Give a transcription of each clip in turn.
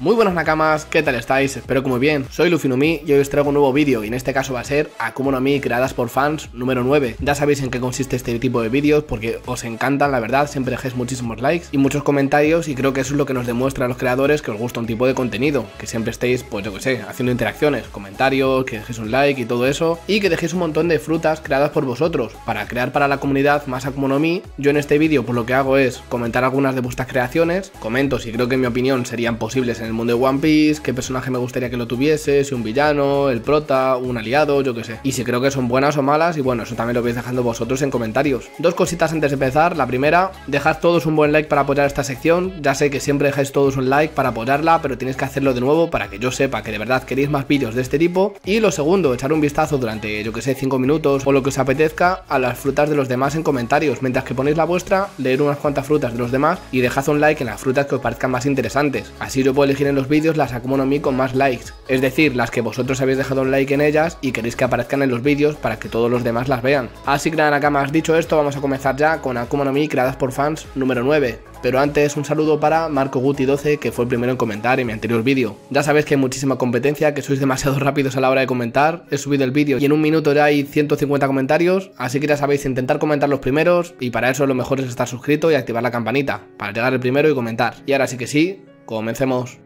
Muy buenas nakamas, ¿qué tal estáis? Espero que muy bien. Soy Lufinumi y hoy os traigo un nuevo vídeo y en este caso va a ser Akuma no Mi creadas por fans número 9. Ya sabéis en qué consiste este tipo de vídeos porque os encantan, la verdad, siempre dejéis muchísimos likes y muchos comentarios y creo que eso es lo que nos demuestra a los creadores que os gusta un tipo de contenido, que siempre estéis, pues yo que sé, haciendo interacciones, comentarios, que dejéis un like y todo eso y que dejéis un montón de frutas creadas por vosotros para crear para la comunidad más Akuma no Mi. Yo en este vídeo pues lo que hago es comentar algunas de vuestras creaciones, comento si creo que en mi opinión serían posibles en el mundo de One Piece, qué personaje me gustaría que lo tuviese, si un villano, el prota, un aliado, yo qué sé. Y si creo que son buenas o malas, y bueno, eso también lo vais dejando vosotros en comentarios. Dos cositas antes de empezar. La primera, dejad todos un buen like para apoyar esta sección. Ya sé que siempre dejáis todos un like para apoyarla, pero tenéis que hacerlo de nuevo para que yo sepa que de verdad queréis más vídeos de este tipo. Y lo segundo, echar un vistazo durante, yo que sé, 5 minutos o lo que os apetezca a las frutas de los demás en comentarios. Mientras que ponéis la vuestra, leer unas cuantas frutas de los demás y dejad un like en las frutas que os parezcan más interesantes. Así yo puedo elegir en los vídeos las Akuma no Mi con más likes, es decir, las que vosotros habéis dejado un like en ellas y queréis que aparezcan en los vídeos para que todos los demás las vean. Así que nada, Nakamas, dicho esto, vamos a comenzar ya con Akuma no Mi creadas por fans número 9. Pero antes un saludo para Marco Guti12 que fue el primero en comentar en mi anterior vídeo. Ya sabéis que hay muchísima competencia, que sois demasiado rápidos a la hora de comentar. He subido el vídeo y en un minuto ya hay 150 comentarios, así que ya sabéis intentar comentar los primeros y para eso lo mejor es estar suscrito y activar la campanita para llegar el primero y comentar. Y ahora sí que sí, comencemos.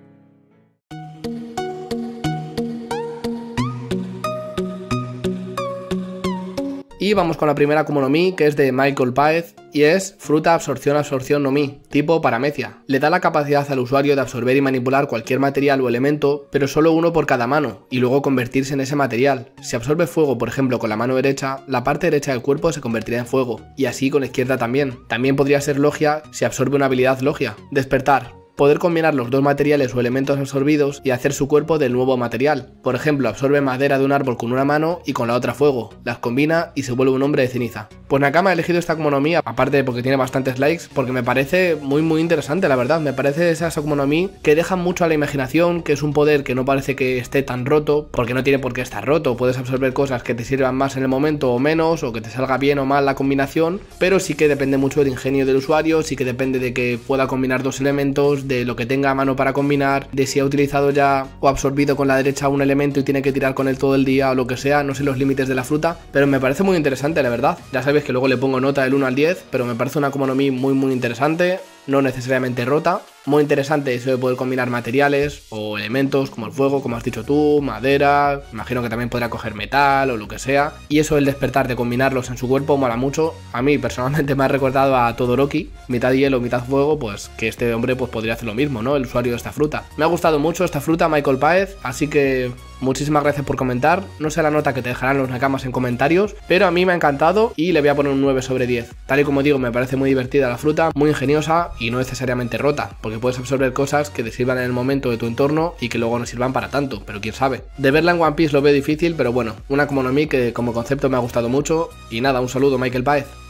Y vamos con la primera Akuma no Mi, que es de Michael Paez, y es fruta absorción absorción no Mi, tipo paramecia. Le da la capacidad al usuario de absorber y manipular cualquier material o elemento, pero solo uno por cada mano, y luego convertirse en ese material. Si absorbe fuego, por ejemplo, con la mano derecha, la parte derecha del cuerpo se convertirá en fuego, y así con la izquierda también. También podría ser logia si absorbe una habilidad logia. Despertar, poder combinar los dos materiales o elementos absorbidos y hacer su cuerpo del nuevo material. Por ejemplo, absorbe madera de un árbol con una mano y con la otra fuego, las combina y se vuelve un hombre de ceniza. Pues Nakama ha elegido esta Akuma aparte de porque tiene bastantes likes, porque me parece muy muy interesante, la verdad. Me parece esa Akuma que deja mucho a la imaginación, que es un poder que no parece que esté tan roto, porque no tiene por qué estar roto. Puedes absorber cosas que te sirvan más en el momento o menos, o que te salga bien o mal la combinación, pero sí que depende mucho del ingenio del usuario, sí que depende de que pueda combinar dos elementos, de lo que tenga a mano para combinar, de si ha utilizado ya o absorbido con la derecha un elemento y tiene que tirar con él todo el día o lo que sea, no sé los límites de la fruta, pero me parece muy interesante, la verdad. Ya sabéis que luego le pongo nota del 1 al 10, pero me parece una Mi muy muy interesante, no necesariamente rota, muy interesante eso de poder combinar materiales o elementos como el fuego, como has dicho tú, madera, imagino que también podrá coger metal o lo que sea. Y eso el despertar de combinarlos en su cuerpo mola mucho. A mí personalmente me ha recordado a Todoroki, mitad hielo, mitad fuego, pues que este hombre pues podría hacer lo mismo, ¿no? El usuario de esta fruta. Me ha gustado mucho esta fruta, Michael Paez, así que Muchísimas gracias por comentar. No sé la nota que te dejarán los nakamas en comentarios, pero a mí me ha encantado y le voy a poner un 9 sobre 10. Tal y como digo, me parece muy divertida la fruta, muy ingeniosa y no necesariamente rota, porque puedes absorber cosas que te sirvan en el momento de tu entorno y que luego no sirvan para tanto, pero quién sabe. De verla en One Piece lo veo difícil, pero bueno, una como no que como concepto me ha gustado mucho. Y nada, un saludo Michael Paez.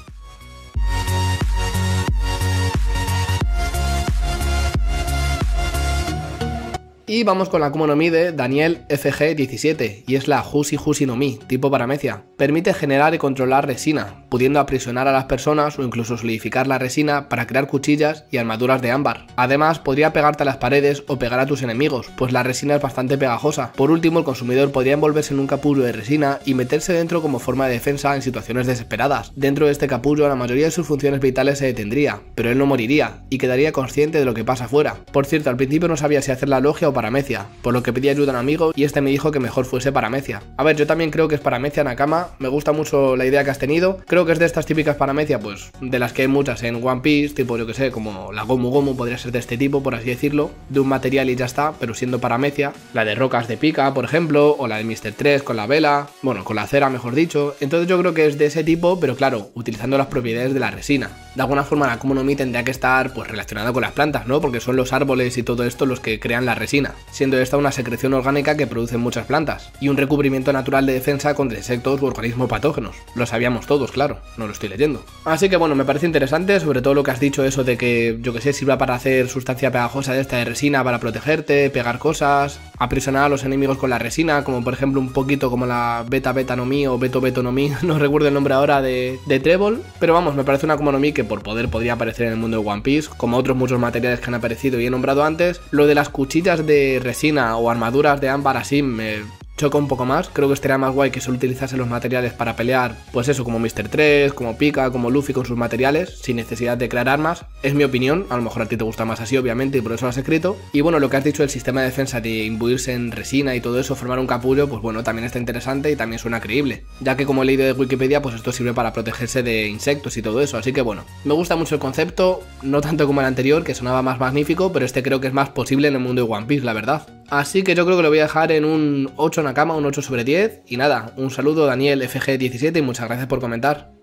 Y vamos con la Akuma no Mi de Daniel FG17, y es la Husi Husi no Mi, tipo paramecia. Permite generar y controlar resina, pudiendo aprisionar a las personas o incluso solidificar la resina para crear cuchillas y armaduras de ámbar. Además, podría pegarte a las paredes o pegar a tus enemigos, pues la resina es bastante pegajosa. Por último, el consumidor podría envolverse en un capullo de resina y meterse dentro como forma de defensa en situaciones desesperadas. Dentro de este capullo, la mayoría de sus funciones vitales se detendría, pero él no moriría y quedaría consciente de lo que pasa afuera. Por cierto, al principio no sabía si hacer la logia o paramecia, por lo que pedí ayuda a un amigo y este me dijo que mejor fuese paramecia. A ver, yo también creo que es paramecia Nakama, me gusta mucho la idea que has tenido, creo que es de estas típicas paramecia, pues de las que hay muchas en One Piece, tipo yo que sé, como la Gomu Gomu podría ser de este tipo, por así decirlo, de un material y ya está, pero siendo paramecia, la de rocas de pica, por ejemplo, o la de Mr. 3 con la vela, bueno, con la cera, mejor dicho. Entonces yo creo que es de ese tipo, pero claro, utilizando las propiedades de la resina. De alguna forma la Akuma no Mi tendría que estar pues relacionada con las plantas, ¿no? Porque son los árboles y todo esto los que crean la resina, siendo esta una secreción orgánica que producen muchas plantas y un recubrimiento natural de defensa contra insectos u organismos patógenos. Lo sabíamos todos, claro, no lo estoy leyendo. Así que bueno, me parece interesante, sobre todo lo que has dicho, eso de que, yo que sé, sirva para hacer sustancia pegajosa de esta de resina para protegerte, pegar cosas, aprisionar a los enemigos con la resina, como por ejemplo un poquito como la Beta Beta no Mi o Beto Beto no Mi, no recuerdo el nombre ahora de, de Treble, pero vamos, me parece una Akuma no Mi que por poder podría aparecer en el mundo de One Piece, como otros muchos materiales que han aparecido y he nombrado antes. Lo de las cuchillas de resina o armaduras de ámbar así me choca un poco más. Creo que estaría más guay que se utilizase los materiales para pelear, pues eso, como Mr. 3, como Pika, como Luffy con sus materiales, sin necesidad de crear armas. Es mi opinión, a lo mejor a ti te gusta más así, obviamente, y por eso lo has escrito. Y bueno, lo que has dicho del sistema de defensa de imbuirse en resina y todo eso, formar un capullo, pues bueno, también está interesante y también suena creíble. Ya que como he leído de Wikipedia, pues esto sirve para protegerse de insectos y todo eso. Así que bueno, me gusta mucho el concepto, no tanto como el anterior, que sonaba más magnífico, pero este creo que es más posible en el mundo de One Piece, la verdad. Así que yo creo que lo voy a dejar en un 8 en la cama, un 8 sobre 10. Y nada, un saludo Daniel FG17 y muchas gracias por comentar.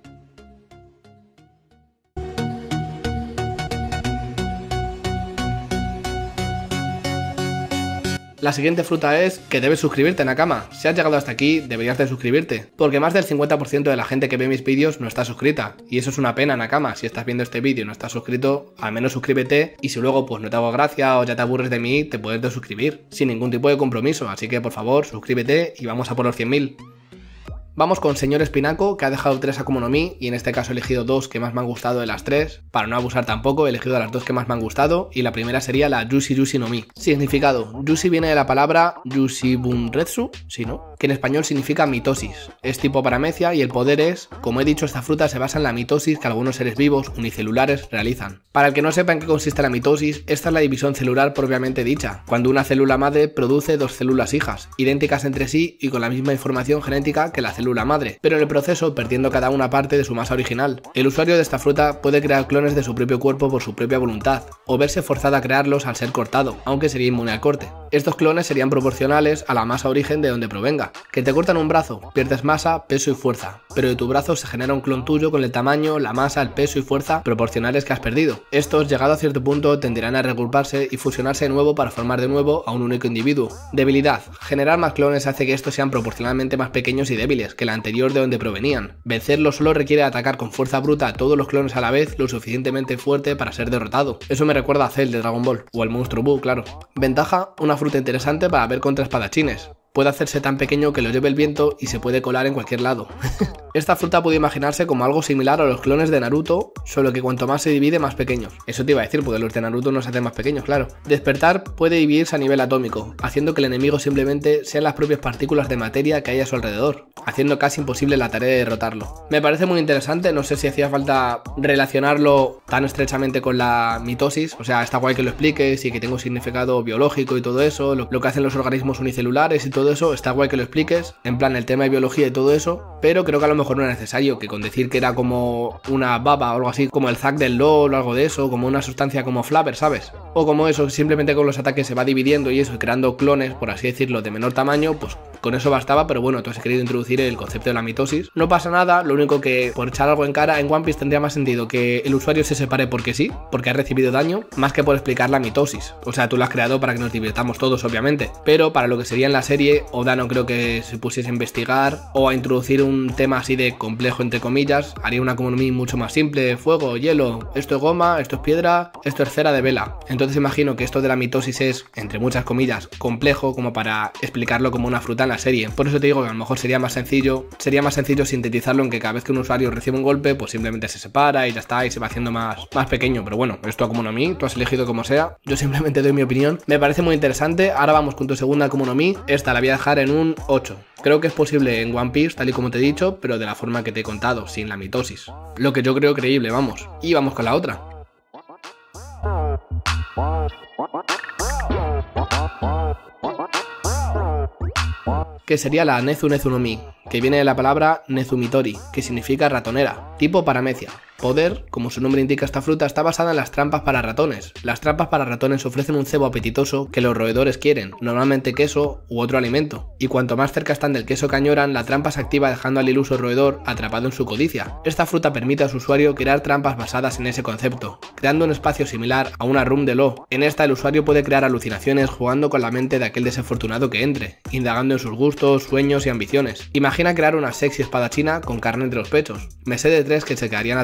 La siguiente fruta es que debes suscribirte, Nakama. Si has llegado hasta aquí, deberías de suscribirte. Porque más del 50% de la gente que ve mis vídeos no está suscrita. Y eso es una pena, Nakama. Si estás viendo este vídeo y no estás suscrito, al menos suscríbete. Y si luego pues no te hago gracia o ya te aburres de mí, te puedes desuscribir. Sin ningún tipo de compromiso. Así que por favor, suscríbete y vamos a por los 100.000. Vamos con Señor Espinaco, que ha dejado tres Akuma no Mi, y en este caso he elegido dos que más me han gustado de las tres. Para no abusar tampoco, he elegido las dos que más me han gustado, y la primera sería la Yushi Yushi no Mi. Significado, Yushi viene de la palabra Yushibunretsu, si no, que en español significa mitosis. Es tipo paramecia y el poder es, como he dicho, esta fruta se basa en la mitosis que algunos seres vivos unicelulares realizan. Para el que no sepa en qué consiste la mitosis, esta es la división celular propiamente dicha, cuando una célula madre produce dos células hijas, idénticas entre sí y con la misma información genética que la célula madre, pero en el proceso perdiendo cada una parte de su masa original. El usuario de esta fruta puede crear clones de su propio cuerpo por su propia voluntad, o verse forzado a crearlos al ser cortado, aunque sería inmune al corte. Estos clones serían proporcionales a la masa origen de donde provenga. Que te cortan un brazo, pierdes masa, peso y fuerza, pero de tu brazo se genera un clon tuyo con el tamaño, la masa, el peso y fuerza proporcionales que has perdido. Estos, llegado a cierto punto, tenderán a regruparse y fusionarse de nuevo para formar de nuevo a un único individuo. Debilidad. Generar más clones hace que estos sean proporcionalmente más pequeños y débiles que la anterior de donde provenían. Vencerlo solo requiere atacar con fuerza bruta a todos los clones a la vez lo suficientemente fuerte para ser derrotado. Eso me recuerda a Cell de Dragon Ball, o al monstruo Buu, claro. Ventaja, una fruta interesante para ver contra espadachines puede hacerse tan pequeño que lo lleve el viento y se puede colar en cualquier lado. Esta fruta puede imaginarse como algo similar a los clones de Naruto, solo que cuanto más se divide, más pequeños. Eso te iba a decir, porque los de Naruto no se hacen más pequeños, claro. Despertar puede dividirse a nivel atómico, haciendo que el enemigo simplemente sean las propias partículas de materia que hay a su alrededor, haciendo casi imposible la tarea de derrotarlo. Me parece muy interesante, no sé si hacía falta relacionarlo tan estrechamente con la mitosis, o sea, está guay que lo expliques y que tenga un significado biológico y todo eso, lo, que hacen los organismos unicelulares y todo todo eso, está guay que lo expliques, en plan el tema de biología y todo eso, pero creo que a lo mejor no era necesario, que con decir que era como una baba o algo así, como el zack del LOL o algo de eso, como una sustancia como Flapper, ¿sabes? O como eso, simplemente con los ataques se va dividiendo y eso, creando clones, por así decirlo, de menor tamaño, pues con eso bastaba, pero bueno, tú has querido introducir el concepto de la mitosis. No pasa nada, lo único que por echar algo en cara, en One Piece tendría más sentido que el usuario se separe porque sí, porque ha recibido daño, más que por explicar la mitosis. O sea, tú lo has creado para que nos divirtamos todos, obviamente, pero para lo que sería en la serie Oda no creo que se pusiese a investigar o a introducir un tema así de complejo entre comillas, haría una comunidad mucho más simple, fuego, hielo, esto es goma, esto es piedra, esto es cera de vela. Entonces imagino que esto de la mitosis es, entre muchas comillas, complejo como para explicarlo como una fruta serie. Por eso te digo que a lo mejor sería más sencillo, sería más sencillo sintetizarlo en que cada vez que un usuario recibe un golpe, pues simplemente se separa y ya está, y se va haciendo más, pequeño. Pero bueno, esto como no mí, tú has elegido como sea, yo simplemente doy mi opinión. Me parece muy interesante. Ahora vamos con tu segunda como no. Esta la voy a dejar en un 8. Creo que es posible en One Piece, tal y como te he dicho, pero de la forma que te he contado, sin la mitosis. Lo que yo creo creíble, vamos. Y vamos con la otra. Que sería la Nezu Nezunomi, que viene de la palabra Nezumitori, que significa ratonera, tipo paramecia. Poder, como su nombre indica esta fruta, está basada en las trampas para ratones. Las trampas para ratones ofrecen un cebo apetitoso que los roedores quieren, normalmente queso u otro alimento, y cuanto más cerca están del queso que la trampa se activa dejando al iluso roedor atrapado en su codicia. Esta fruta permite a su usuario crear trampas basadas en ese concepto, creando un espacio similar a una room de lo. En esta el usuario puede crear alucinaciones jugando con la mente de aquel desafortunado que entre, indagando en sus gustos, sueños y ambiciones. Imagina crear una sexy espada china con carne entre los pechos. Me sé de tres que se quedarían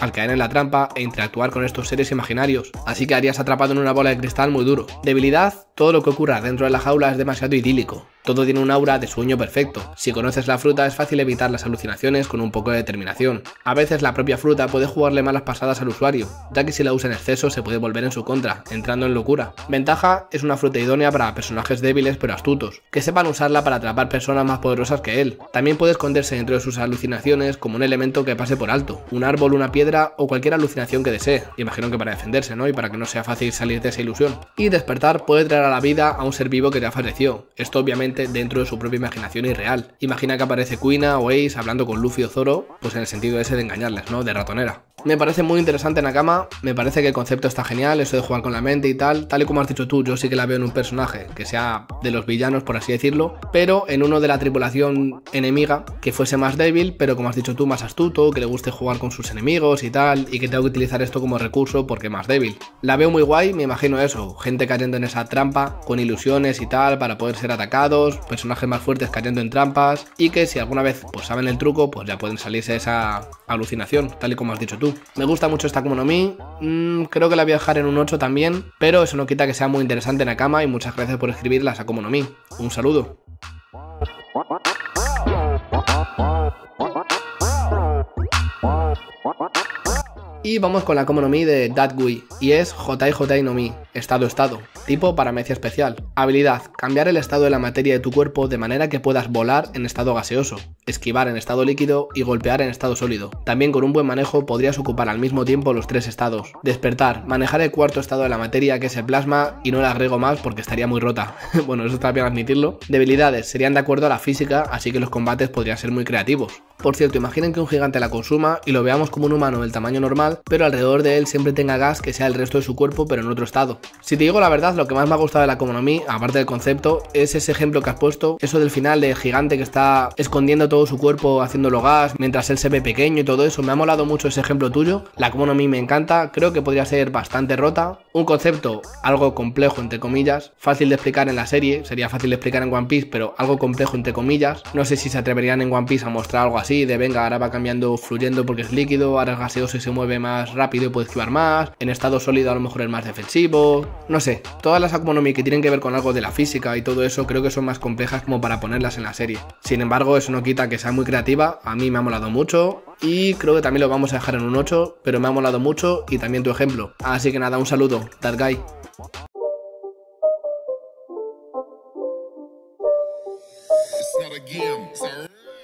al caer en la trampa e interactuar con estos seres imaginarios, así que harías atrapado en una bola de cristal muy duro. Debilidad, todo lo que ocurra dentro de la jaula es demasiado idílico. Todo tiene un aura de sueño perfecto. Si conoces la fruta es fácil evitar las alucinaciones con un poco de determinación. A veces la propia fruta puede jugarle malas pasadas al usuario, ya que si la usa en exceso se puede volver en su contra, entrando en locura. Ventaja es una fruta idónea para personajes débiles pero astutos, que sepan usarla para atrapar personas más poderosas que él. También puede esconderse dentro de sus alucinaciones como un elemento que pase por alto, un árbol, una piedra o cualquier alucinación que desee. Imagino que para defenderse, ¿no? Y para que no sea fácil salir de esa ilusión. Y despertar puede traer a la vida a un ser vivo que ya falleció. Esto obviamente dentro de su propia imaginación irreal. Imagina que aparece Quina o Ace hablando con Luffy o Zoro, pues en el sentido ese de engañarles, ¿no? De ratonera. Me parece muy interesante Nakama, me parece que el concepto está genial, eso de jugar con la mente y tal, tal y como has dicho tú, yo sí que la veo en un personaje que sea de los villanos, por así decirlo, pero en uno de la tripulación enemiga, que fuese más débil, pero como has dicho tú, más astuto, que le guste jugar con sus enemigos y tal, y que tenga que utilizar esto como recurso porque más débil. La veo muy guay, me imagino eso, gente cayendo en esa trampa, con ilusiones y tal, para poder ser atacados, personajes más fuertes cayendo en trampas, y que si alguna vez pues saben el truco, pues ya pueden salirse de esa alucinación, tal y como has dicho tú. Me gusta mucho esta Akuma no Mi, mm, creo que la voy a dejar en un 8 también, pero eso no quita que sea muy interesante en la cama y muchas gracias por escribir las Akuma no Mi. Un saludo. Y vamos con la Akuma no Mi de Datgui, y es JJ no Mi, estado estado. Tipo paramecia especial. Habilidad. Cambiar el estado de la materia de tu cuerpo de manera que puedas volar en estado gaseoso, esquivar en estado líquido y golpear en estado sólido. También con un buen manejo podrías ocupar al mismo tiempo los tres estados. Despertar. Manejar el cuarto estado de la materia que es el plasma y no le agrego más porque estaría muy rota. bueno, eso está bien admitirlo. Debilidades. Serían de acuerdo a la física, así que los combates podrían ser muy creativos. Por cierto, imaginen que un gigante la consuma y lo veamos como un humano del tamaño normal, pero alrededor de él siempre tenga gas que sea el resto de su cuerpo pero en otro estado. Si te digo la verdad, lo que más me ha gustado de la economía, aparte del concepto, es ese ejemplo que has puesto, eso del final del gigante que está escondiendo todo su cuerpo haciéndolo gas mientras él se ve pequeño y todo eso. Me ha molado mucho ese ejemplo tuyo. La economía me encanta, creo que podría ser bastante rota. Un concepto algo complejo, entre comillas, fácil de explicar en la serie, sería fácil de explicar en One Piece, pero algo complejo, entre comillas. No sé si se atreverían en One Piece a mostrar algo así, de venga, ahora va cambiando, fluyendo porque es líquido, ahora es gaseoso y se mueve más rápido y puede esquivar más. En estado sólido a lo mejor es más defensivo. No sé, todas las Akuma que tienen que ver con algo de la física y todo eso creo que son más complejas como para ponerlas en la serie. Sin embargo, eso no quita que sea muy creativa, a mí me ha molado mucho y creo que también lo vamos a dejar en un 8, pero me ha molado mucho y también tu ejemplo. Así que nada, un saludo, Guy.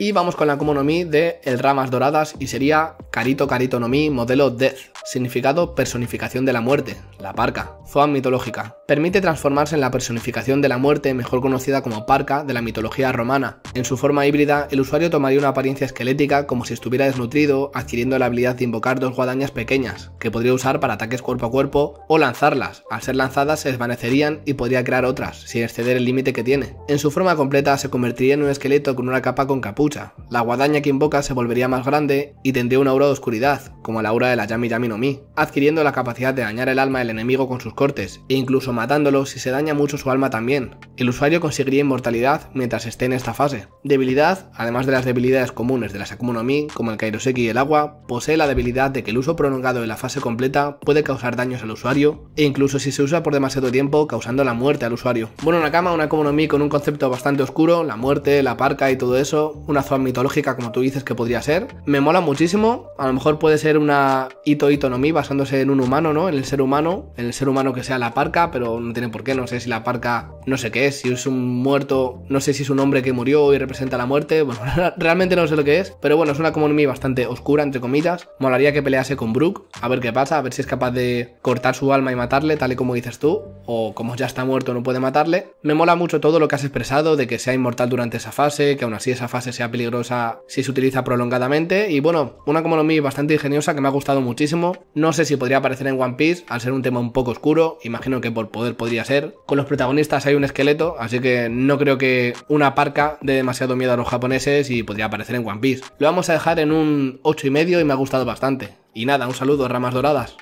Y vamos con la Akuma de El Ramas Doradas y sería Carito Carito no Mi modelo Death. Significado personificación de la muerte, la parca, zoa mitológica. Permite transformarse en la personificación de la muerte, mejor conocida como parca de la mitología romana. En su forma híbrida, el usuario tomaría una apariencia esquelética como si estuviera desnutrido, adquiriendo la habilidad de invocar dos guadañas pequeñas, que podría usar para ataques cuerpo a cuerpo o lanzarlas. Al ser lanzadas se desvanecerían y podría crear otras, sin exceder el límite que tiene. En su forma completa se convertiría en un esqueleto con una capa con capucha. La guadaña que invoca se volvería más grande y tendría una aura de oscuridad, como la aura de la Yami Yami adquiriendo la capacidad de dañar el alma del enemigo con sus cortes, e incluso matándolo si se daña mucho su alma también. El usuario conseguiría inmortalidad mientras esté en esta fase. Debilidad, además de las debilidades comunes de las Akuma no Mi, como el Kairoseki y el agua, posee la debilidad de que el uso prolongado de la fase completa puede causar daños al usuario, e incluso si se usa por demasiado tiempo, causando la muerte al usuario. Bueno, una cama, una Akuma no Mi con un concepto bastante oscuro, la muerte, la parca y todo eso, una zona mitológica como tú dices que podría ser. Me mola muchísimo, a lo mejor puede ser una Ito Ito no Mi basándose en un humano, ¿no? En el ser humano, en el ser humano que sea la parca, pero no tiene por qué, no sé si la parca, no sé qué es, si es un muerto, no sé si es un hombre que murió y representa la muerte, bueno, realmente no sé lo que es, pero bueno, es una comunidad bastante oscura, entre comillas. Molaría que pelease con Brook, a ver qué pasa, a ver si es capaz de cortar su alma y matarle, tal y como dices tú, o como ya está muerto no puede matarle. Me mola mucho todo lo que has expresado de que sea inmortal durante esa fase, que aún así esa fase sea peligrosa si se utiliza prolongadamente, y bueno, una comunidad bastante ingeniosa que me ha gustado muchísimo. No sé si podría aparecer en One Piece, al ser un tema un poco oscuro, imagino que por poder podría ser. Con los protagonistas hay un esqueleto, así que no creo que una parca dé demasiado miedo a los japoneses y podría aparecer en One Piece. Lo vamos a dejar en un 8 y medio y me ha gustado bastante. Y nada, un saludo, ramas doradas.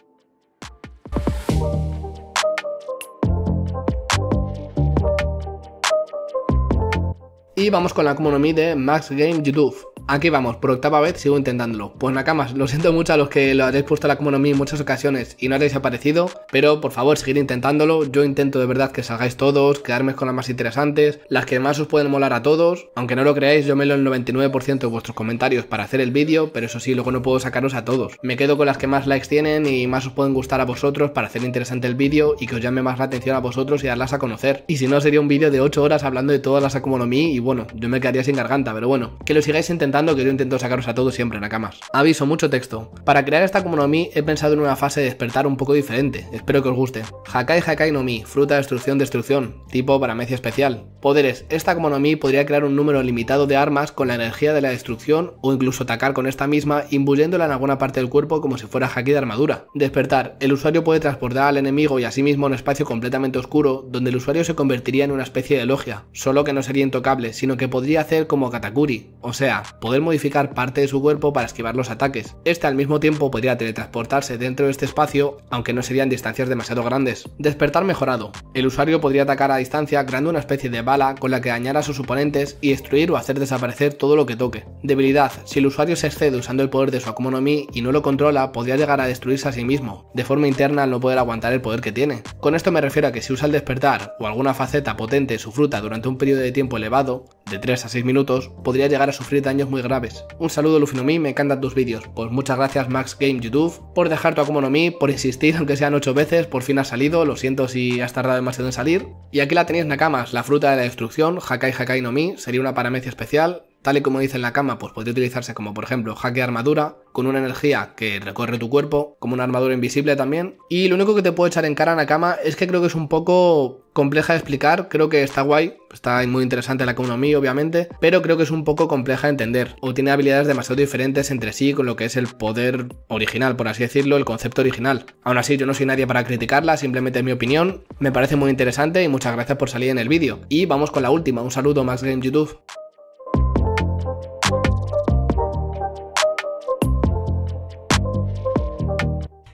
Y vamos con la Akuma no Mi de Max Game YouTube. Aquí vamos, por octava vez sigo intentándolo. Pues Nakamas, lo siento mucho a los que lo habéis puesto la Akuma no Mi en muchas ocasiones y no habéis aparecido, pero por favor seguid intentándolo. Yo intento de verdad que salgáis todos, quedarme con las más interesantes, las que más os pueden molar a todos. Aunque no lo creáis, yo me lo el 99% de vuestros comentarios para hacer el vídeo, pero eso sí, luego no puedo sacaros a todos. Me quedo con las que más likes tienen y más os pueden gustar a vosotros para hacer interesante el vídeo y que os llame más la atención a vosotros y darlas a conocer. Y si no, sería un vídeo de 8 horas hablando de todas las Akuma no Mi y bueno, yo me quedaría sin garganta, pero bueno, que lo sigáis intentando, que yo intento sacaros a todos siempre, Nakamas. Aviso, mucho texto. Para crear esta Akuma no Mi he pensado en una fase de despertar un poco diferente, espero que os guste. Hakai Hakai no Mi, fruta destrucción destrucción, tipo paramecia especial. Poderes, esta Akuma no Mi podría crear un número limitado de armas con la energía de la destrucción o incluso atacar con esta misma imbuyéndola en alguna parte del cuerpo como si fuera haki de armadura. Despertar, el usuario puede transportar al enemigo y a sí mismo un espacio completamente oscuro donde el usuario se convertiría en una especie de logia, solo que no sería intocable, sino que podría hacer como Katakuri, o sea, poder modificar parte de su cuerpo para esquivar los ataques. Este al mismo tiempo podría teletransportarse dentro de este espacio, aunque no serían distancias demasiado grandes. Despertar mejorado. El usuario podría atacar a distancia creando una especie de bala con la que dañar a sus oponentes y destruir o hacer desaparecer todo lo que toque. Debilidad. Si el usuario se excede usando el poder de su Akuma no Mi y no lo controla, podría llegar a destruirse a sí mismo, de forma interna al no poder aguantar el poder que tiene. Con esto me refiero a que si usa el despertar o alguna faceta potente de su fruta durante un periodo de tiempo elevado, de 3 a 6 minutos, podría llegar a sufrir daños muy graves. Un saludo Luffy no Mi, me encantan tus vídeos. Pues muchas gracias Max Game YouTube por dejar tu Akuma no Mi, por insistir aunque sean 8 veces, por fin ha salido, lo siento si has tardado demasiado en salir. Y aquí la tenéis Nakamas, la fruta de la destrucción, Hakai Hakai no Mi, sería una paramecia especial, Tal y como dice en la cama, pues podría utilizarse como por ejemplo jaque armadura, con una energía que recorre tu cuerpo, como una armadura invisible también. Y lo único que te puedo echar en cara en la cama es que creo que es un poco compleja de explicar, creo que está guay, está muy interesante la economía obviamente, pero creo que es un poco compleja de entender, o tiene habilidades demasiado diferentes entre sí con lo que es el poder original, por así decirlo, el concepto original. Aún así, yo no soy nadie para criticarla, simplemente es mi opinión, me parece muy interesante y muchas gracias por salir en el vídeo. Y vamos con la última, un saludo más Game YouTube.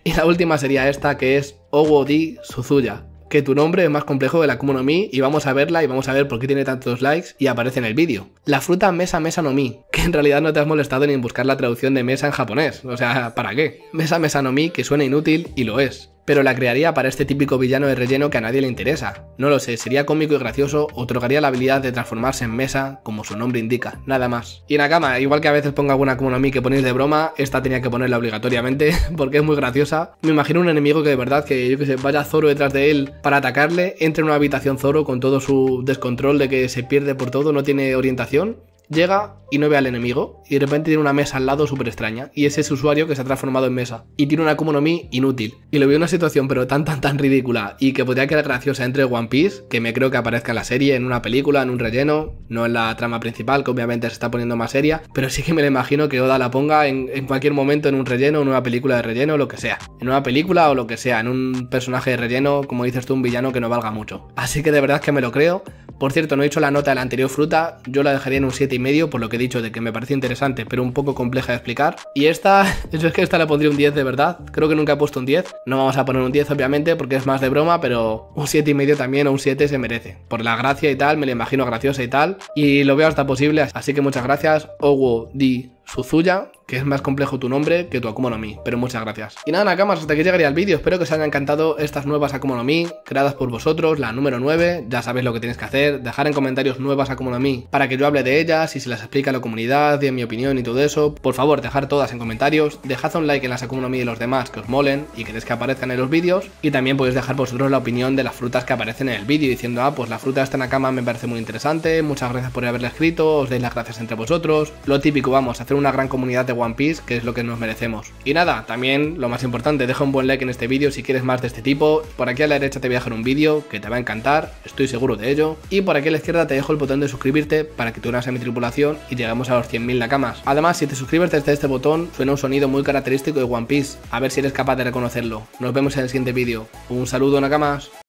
Y la última sería esta que es Owodi Suzuya. Que tu nombre es más complejo que la Akuma no Mi y vamos a verla y vamos a ver por qué tiene tantos likes y aparece en el vídeo. La fruta Mesa Mesa no Mi, que en realidad no te has molestado ni en buscar la traducción de mesa en japonés. O sea, ¿para qué? Mesa Mesa no Mi que suena inútil y lo es pero la crearía para este típico villano de relleno que a nadie le interesa. No lo sé, sería cómico y gracioso, otorgaría la habilidad de transformarse en mesa, como su nombre indica, nada más. Y cama, igual que a veces pongo alguna como a mí que ponéis de broma, esta tenía que ponerla obligatoriamente, porque es muy graciosa. Me imagino un enemigo que de verdad, que yo que sé, vaya Zoro detrás de él para atacarle, entre en una habitación Zoro con todo su descontrol de que se pierde por todo, no tiene orientación, llega y no ve al enemigo y de repente tiene una mesa al lado súper extraña y es ese usuario que se ha transformado en mesa y tiene una Akuma no Mi inútil y lo veo una situación pero tan tan tan ridícula y que podría quedar graciosa entre One Piece que me creo que aparezca en la serie, en una película, en un relleno no en la trama principal que obviamente se está poniendo más seria pero sí que me lo imagino que Oda la ponga en, en cualquier momento en un relleno, en una película de relleno, lo que sea en una película o lo que sea, en un personaje de relleno como dices tú, un villano que no valga mucho. Así que de verdad que me lo creo por cierto, no he hecho la nota de la anterior fruta, yo la dejaría en un 7,5 por lo que he dicho de que me parece interesante, pero un poco compleja de explicar. Y esta, eso es que esta le pondría un 10 de verdad, creo que nunca he puesto un 10. No vamos a poner un 10 obviamente porque es más de broma, pero un 7,5 también o un 7 se merece. Por la gracia y tal, me la imagino graciosa y tal, y lo veo hasta posible, así que muchas gracias, Owo Di Suzuya, que es más complejo tu nombre que tu Akuma no Mi, pero muchas gracias. Y nada, Nakamas, hasta aquí llegaría el vídeo, espero que os haya encantado estas nuevas Akuma no Mi, creadas por vosotros, la número 9, ya sabéis lo que tenéis que hacer, dejar en comentarios nuevas Akuma no Mi para que yo hable de ellas y se las explique a la comunidad y en mi opinión y todo eso, por favor, dejar todas en comentarios, dejad un like en las Akuma no Mi y los demás que os molen y queréis que aparezcan en los vídeos, y también podéis dejar vosotros la opinión de las frutas que aparecen en el vídeo, diciendo, ah, pues la fruta de esta Nakama me parece muy interesante, muchas gracias por haberla escrito, os deis las gracias entre vosotros, lo típico, vamos, hacer una gran comunidad de One Piece, que es lo que nos merecemos. Y nada, también lo más importante, deja un buen like en este vídeo si quieres más de este tipo. Por aquí a la derecha te voy a dejar un vídeo que te va a encantar, estoy seguro de ello. Y por aquí a la izquierda te dejo el botón de suscribirte para que te unas a mi tripulación y lleguemos a los 100.000 nakamas. Además, si te suscribes desde este botón, suena un sonido muy característico de One Piece. A ver si eres capaz de reconocerlo. Nos vemos en el siguiente vídeo. Un saludo nakamas.